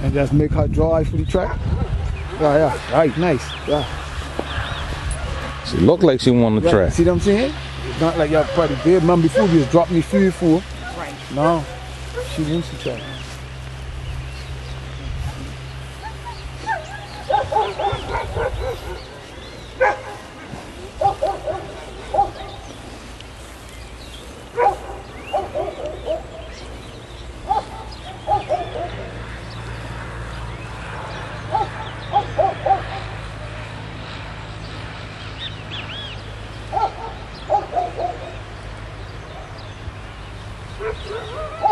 and just make her drive for the track. Yeah, yeah, right, nice. Yeah. She looked like she won the Right, track. See what I'm saying? It's not like you're probably there. Remember before we was dropping the fuel for. Right. No, she wants the track. Woo!